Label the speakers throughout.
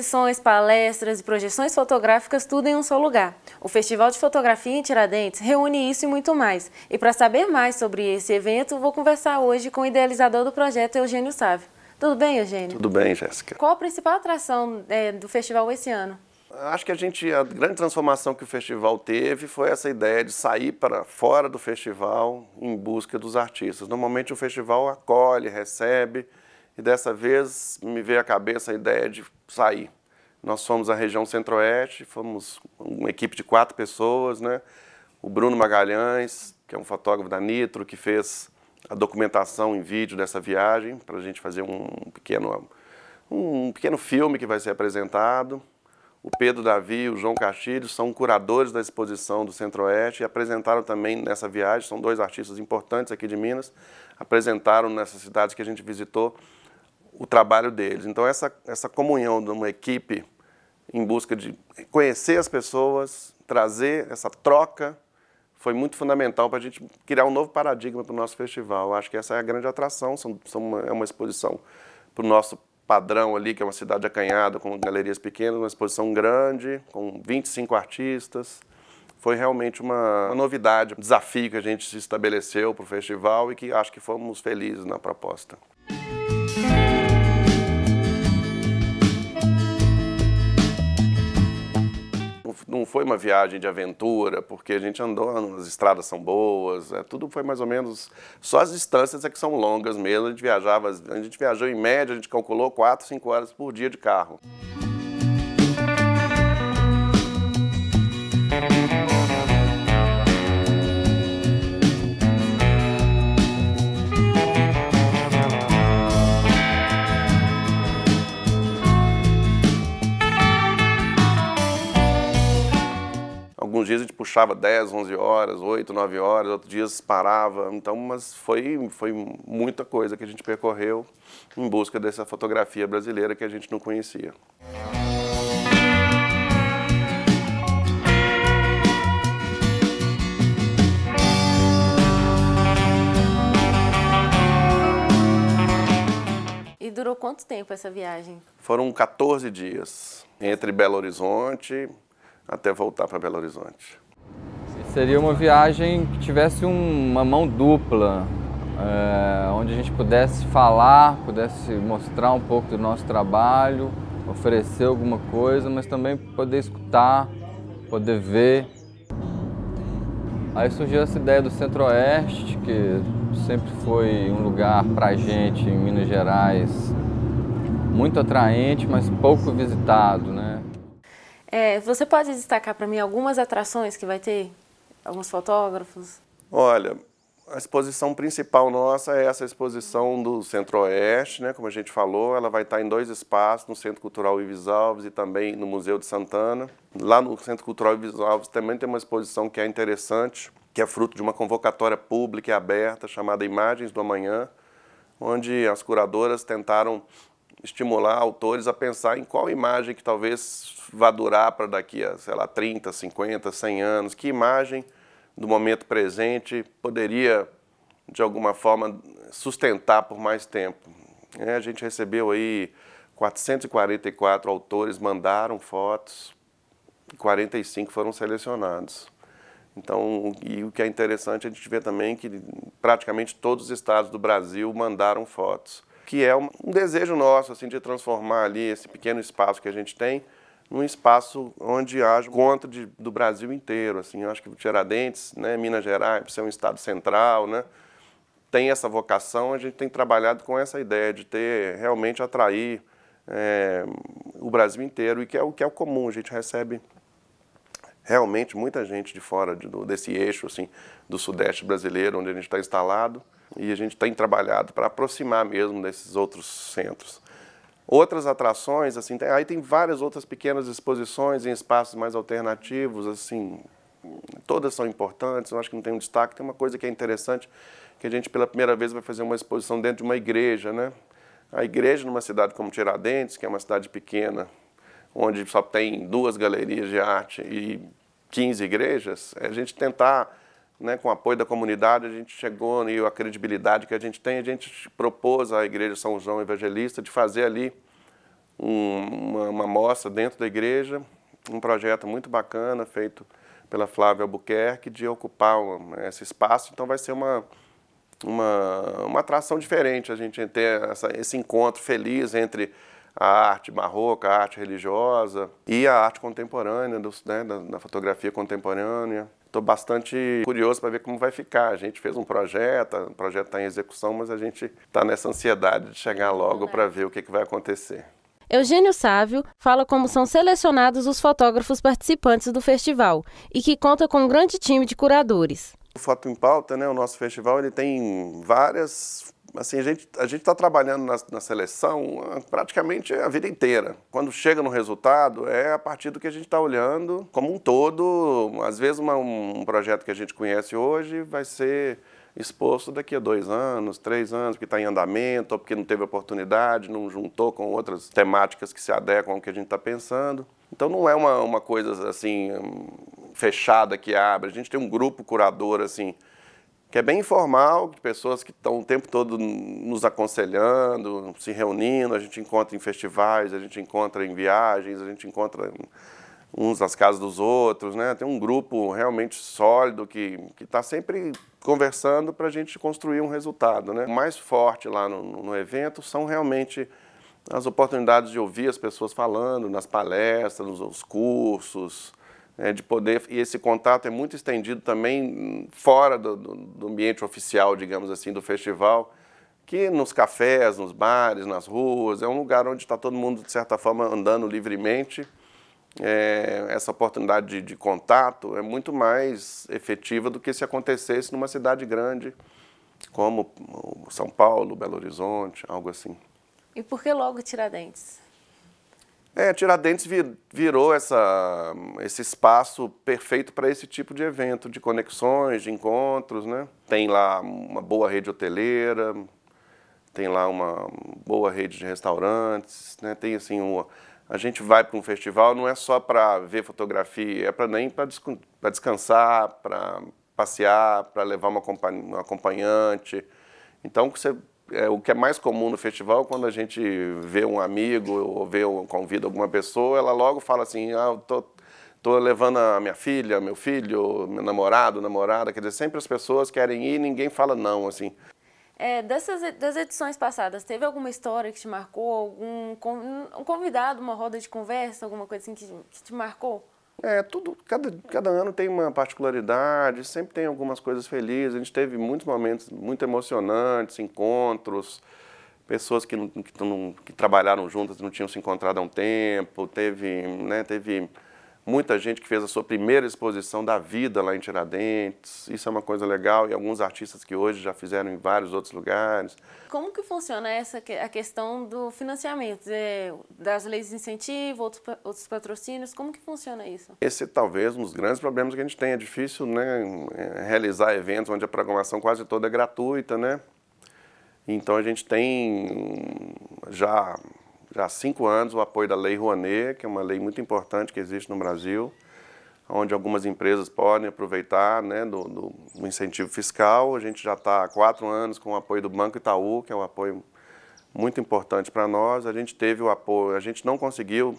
Speaker 1: Exposições, palestras e projeções fotográficas, tudo em um só lugar. O Festival de Fotografia em Tiradentes reúne isso e muito mais. E para saber mais sobre esse evento, vou conversar hoje com o idealizador do projeto, Eugênio Sávio. Tudo bem, Eugênio?
Speaker 2: Tudo bem, Jéssica.
Speaker 1: Qual a principal atração é, do festival esse ano?
Speaker 2: Acho que a gente, a grande transformação que o festival teve foi essa ideia de sair para fora do festival em busca dos artistas. Normalmente o festival acolhe, recebe, e dessa vez me veio à cabeça a ideia de sair. Nós fomos a região centro-oeste, fomos uma equipe de quatro pessoas, né? O Bruno Magalhães, que é um fotógrafo da Nitro, que fez a documentação em vídeo dessa viagem, para a gente fazer um pequeno, um pequeno filme que vai ser apresentado. O Pedro Davi e o João Castilho são curadores da exposição do Centro-Oeste e apresentaram também nessa viagem, são dois artistas importantes aqui de Minas, apresentaram nessas cidades que a gente visitou o trabalho deles. Então, essa, essa comunhão de uma equipe em busca de conhecer as pessoas, trazer essa troca, foi muito fundamental para a gente criar um novo paradigma para o nosso festival. Acho que essa é a grande atração, são, são uma, é uma exposição para o nosso padrão ali, que é uma cidade acanhada, com galerias pequenas, uma exposição grande, com 25 artistas. Foi realmente uma, uma novidade, um desafio que a gente se estabeleceu para o festival e que acho que fomos felizes na proposta. Não foi uma viagem de aventura, porque a gente andou, as estradas são boas, é, tudo foi mais ou menos. Só as distâncias é que são longas mesmo. A gente viajava, a gente viajou em média, a gente calculou 4, 5 horas por dia de carro. Alguns dias a gente puxava 10, 11 horas, 8, 9 horas, outros dias parava. Então, mas foi, foi muita coisa que a gente percorreu em busca dessa fotografia brasileira que a gente não conhecia.
Speaker 1: E durou quanto tempo essa viagem?
Speaker 2: Foram 14 dias, entre Belo Horizonte, até voltar para Belo Horizonte.
Speaker 3: Seria uma viagem que tivesse uma mão dupla, é, onde a gente pudesse falar, pudesse mostrar um pouco do nosso trabalho, oferecer alguma coisa, mas também poder escutar, poder ver. Aí surgiu essa ideia do Centro-Oeste, que sempre foi um lugar para gente em Minas Gerais muito atraente, mas pouco visitado, né?
Speaker 1: É, você pode destacar para mim algumas atrações que vai ter? Alguns fotógrafos?
Speaker 2: Olha, a exposição principal nossa é essa exposição do Centro-Oeste, né? como a gente falou, ela vai estar em dois espaços, no Centro Cultural Ives Alves e também no Museu de Santana. Lá no Centro Cultural Ives Alves também tem uma exposição que é interessante, que é fruto de uma convocatória pública e aberta chamada Imagens do Amanhã, onde as curadoras tentaram estimular autores a pensar em qual imagem que talvez vá durar para daqui a, sei lá, 30, 50, 100 anos, que imagem do momento presente poderia, de alguma forma, sustentar por mais tempo. É, a gente recebeu aí 444 autores mandaram fotos, 45 foram selecionados. Então, e o que é interessante a gente ver também que praticamente todos os estados do Brasil mandaram fotos que é um, desejo nosso assim de transformar ali esse pequeno espaço que a gente tem num espaço onde haja encontro de, do Brasil inteiro. Assim, eu acho que Tiradentes, né, Minas Gerais, por ser um estado central, né, tem essa vocação. A gente tem trabalhado com essa ideia de ter realmente atrair é, o Brasil inteiro e que é o que é o comum. A gente recebe realmente muita gente de fora de, do, desse eixo assim do sudeste brasileiro onde a gente está instalado e a gente tem trabalhado para aproximar mesmo desses outros centros. Outras atrações, assim, tem, aí tem várias outras pequenas exposições em espaços mais alternativos, assim, todas são importantes, eu acho que não tem um destaque. Tem uma coisa que é interessante, que a gente pela primeira vez vai fazer uma exposição dentro de uma igreja, né? A igreja numa cidade como Tiradentes, que é uma cidade pequena, onde só tem duas galerias de arte e 15 igrejas, é a gente tentar né, com o apoio da comunidade, a gente chegou e a credibilidade que a gente tem, a gente propôs à Igreja São João Evangelista de fazer ali um, uma, uma mostra dentro da igreja, um projeto muito bacana feito pela Flávia Albuquerque de ocupar esse espaço. Então vai ser uma, uma, uma atração diferente a gente ter essa, esse encontro feliz entre a arte barroca, a arte religiosa e a arte contemporânea, dos, né, da, da fotografia contemporânea. Estou bastante curioso para ver como vai ficar. A gente fez um projeto, o projeto está em execução, mas a gente está nessa ansiedade de chegar logo para ver o que, que vai acontecer.
Speaker 1: Eugênio Sávio fala como são selecionados os fotógrafos participantes do festival e que conta com um grande time de curadores.
Speaker 2: O Foto em Pauta, né, o nosso festival, ele tem várias assim, a gente a está trabalhando na, na, seleção ah, praticamente a vida inteira. Quando chega no resultado, é a partir do que a gente está olhando como um todo. Às vezes, uma, um projeto que a gente conhece hoje vai ser exposto daqui a dois anos, três anos, porque está em andamento, ou porque não teve oportunidade, não juntou com outras temáticas que se adequam ao que a gente está pensando. Então não é uma, uma coisa assim fechada que abre. A gente tem um grupo curador assim que é bem informal, de pessoas que estão o tempo todo nos aconselhando, se reunindo, a gente encontra em festivais, a gente encontra em viagens, a gente encontra uns nas casas dos outros, né? Tem um grupo realmente sólido que está sempre conversando para a gente construir um resultado, né? O mais forte lá no, no evento são realmente as oportunidades de ouvir as pessoas falando nas palestras, nos cursos, é, de poder, e esse contato é muito estendido também fora do, do, do, ambiente oficial, digamos assim, do festival, que nos cafés, nos bares, nas ruas, é um lugar onde está todo mundo, de certa forma, andando livremente. É, essa oportunidade de, de, contato é muito mais efetiva do que se acontecesse numa cidade grande, como São Paulo, Belo Horizonte, algo assim.
Speaker 1: E por que logo Tiradentes?
Speaker 2: É, Tiradentes vir, virou essa, esse espaço perfeito para esse tipo de evento, de conexões, de encontros, né? Tem lá uma boa rede hoteleira, tem lá uma boa rede de restaurantes, né? Tem assim, um, a gente vai para um festival não é só para ver fotografia, é para nem para descansar, para passear, para levar uma, acompanhante. Então, você é, o que é mais comum no festival, quando a gente vê um amigo ou vê ou convida alguma pessoa, ela logo fala assim, ah, tô, tô levando a minha filha, meu filho, meu namorado, namorada, quer dizer, sempre as pessoas querem ir e ninguém fala não, assim.
Speaker 1: É, dessas das edições passadas, teve alguma história que te marcou, algum um convidado, uma roda de conversa, alguma coisa assim que, que te marcou?
Speaker 2: É, tudo, cada, cada ano tem uma particularidade, sempre tem algumas coisas felizes. A gente teve muitos momentos muito emocionantes, encontros, pessoas que, que, que trabalharam juntas não tinham se encontrado há um tempo. Teve, né, teve muita gente que fez a sua primeira exposição da vida lá em Tiradentes. Isso é uma coisa legal e alguns artistas que hoje já fizeram em vários outros lugares.
Speaker 1: Como que funciona essa a questão do financiamento, é, das leis de incentivo, outros, outros patrocínios? Como que funciona isso?
Speaker 2: Esse é talvez um dos grandes problemas que a gente tem. É difícil né, realizar eventos onde a programação quase toda é gratuita, né? Então a gente tem já já há cinco anos o apoio da Lei Rouanet, que é uma lei muito importante que existe no Brasil, onde algumas empresas podem aproveitar né, do, do, incentivo fiscal. A gente já está há quatro anos com o apoio do Banco Itaú, que é um apoio muito importante para nós. A gente teve o apoio, a gente não conseguiu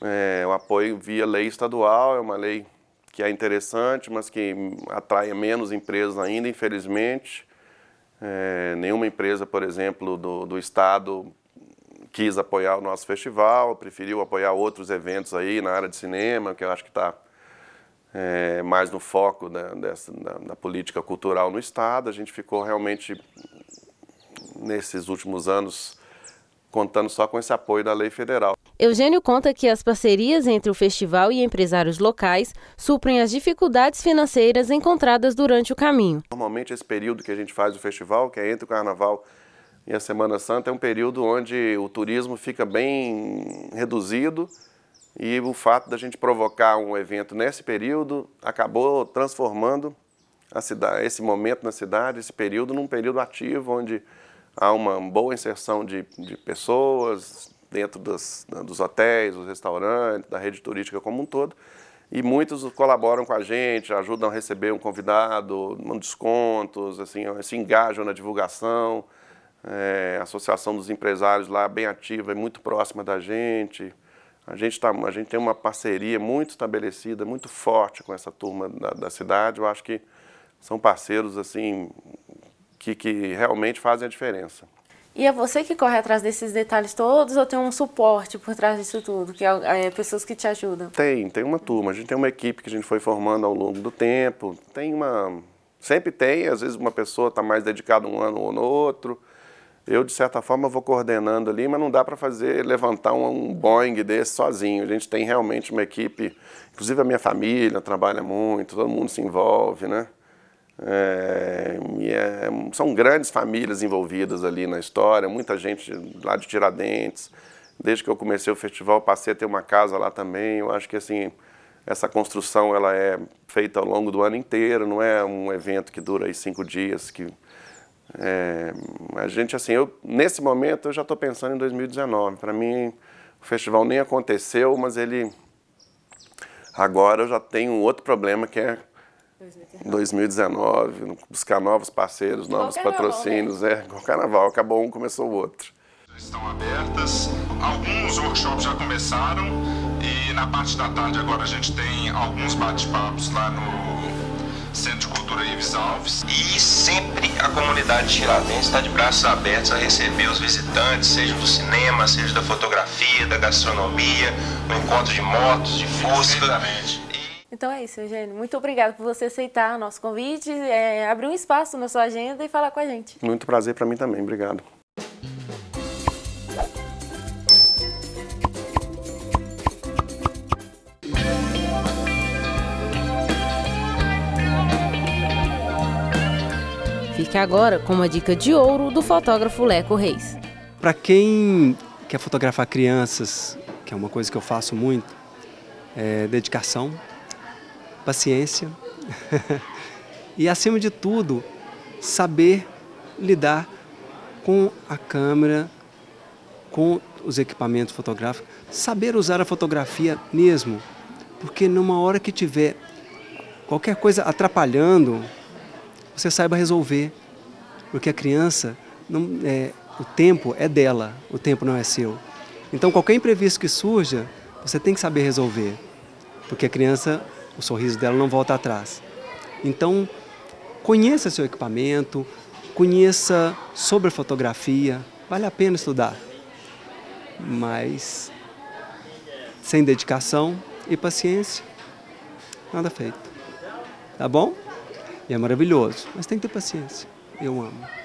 Speaker 2: é, o apoio via lei estadual, é uma lei que é interessante, mas que atrai menos empresas ainda, infelizmente. É, nenhuma empresa, por exemplo, do, do Estado quis apoiar o nosso festival, preferiu apoiar outros eventos aí na área de cinema, que eu acho que está é, mais no foco da, dessa, da, da, política cultural no Estado. A gente ficou realmente, nesses últimos anos, contando só com esse apoio da lei federal.
Speaker 1: Eugênio conta que as parcerias entre o festival e empresários locais suprem as dificuldades financeiras encontradas durante o caminho.
Speaker 2: Normalmente, esse período que a gente faz o festival, que é entre o carnaval e a Semana Santa é um período onde o turismo fica bem reduzido e o fato da gente provocar um evento nesse período acabou transformando cidade, esse momento na cidade, esse período, num período ativo onde há uma boa inserção de, de pessoas dentro dos, hotéis, dos restaurantes, da rede turística como um todo. E muitos colaboram com a gente, ajudam a receber um convidado, descontos, assim, se engajam na divulgação É, a Associação dos Empresários lá bem ativa, é muito próxima da gente. A gente, tá, a gente tem uma parceria muito estabelecida, muito forte com essa turma da, da cidade. Eu acho que são parceiros assim que, que realmente fazem a diferença.
Speaker 1: E é você que corre atrás desses detalhes todos ou tem um suporte por trás disso tudo, que é, é, pessoas que te ajudam?
Speaker 2: Tem, tem uma turma. A gente tem uma equipe que a gente foi formando ao longo do tempo. Tem uma, sempre tem. Às vezes uma pessoa está mais dedicada um ano ou no outro. Eu de certa forma vou coordenando ali, mas não dá para fazer levantar um, um Boeing desse sozinho. A gente tem realmente uma equipe, inclusive a minha família trabalha muito, todo mundo se envolve, né? É, é, são grandes famílias envolvidas ali na história, muita gente lá de Tiradentes. Desde que eu comecei o festival, passei a ter uma casa lá também. Eu acho que assim essa construção ela é feita ao longo do ano inteiro, não é um evento que dura aí cinco dias. Que é, a gente assim, eu nesse momento eu já estou pensando em 2019. Para mim o festival nem aconteceu, mas ele agora eu já tenho um outro problema que é 2019, buscar novos parceiros, novos patrocínios. Né? É, com o carnaval, acabou um, começou o outro.
Speaker 4: Estão abertas, alguns workshops já começaram e na parte da tarde agora a gente tem alguns bate-papos lá no Centro de Cultura Ives Alves.
Speaker 5: E sempre a comunidade Tiradentes está de braços abertos a receber os visitantes, seja do cinema, seja da fotografia, da gastronomia, no encontro de motos, de fusca. Exatamente.
Speaker 1: Então é isso, Eugênio. Muito obrigado por você aceitar o nosso convite, é, abrir um espaço na sua agenda e falar com a gente.
Speaker 2: Muito prazer para mim também. Obrigado.
Speaker 1: Fique agora com uma dica de ouro do fotógrafo Leco Reis.
Speaker 6: Para quem quer fotografar crianças, que é uma coisa que eu faço muito, é dedicação, paciência e, acima de tudo, saber lidar com a câmera, com os equipamentos fotográficos, saber usar a fotografia mesmo, porque numa hora que tiver qualquer coisa atrapalhando, você saiba resolver, porque a criança, não, é, o tempo é dela, o tempo não é seu. Então qualquer imprevisto que surja, você tem que saber resolver, porque a criança o sorriso dela não volta atrás. Então, conheça seu equipamento, conheça sobre fotografia, vale a pena estudar. Mas sem dedicação e paciência, nada feito. Tá bom? É maravilhoso, mas tem que ter paciência. Eu amo.